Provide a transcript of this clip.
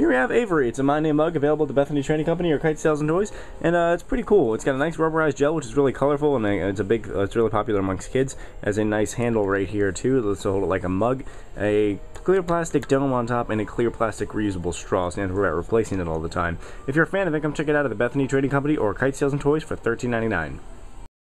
here we have Avery. It's a My Name mug available at the Bethany Trading Company or Kite Sales and Toys, and uh, it's pretty cool. It's got a nice rubberized gel, which is really colorful, and uh, it's a big. Uh, it's really popular amongst kids. It has a nice handle right here too, Let's hold it like a mug. A clear plastic dome on top and a clear plastic reusable straw. So for replacing it all the time. If you're a fan of it, come check it out at the Bethany Trading Company or Kite Sales and Toys for $13.99.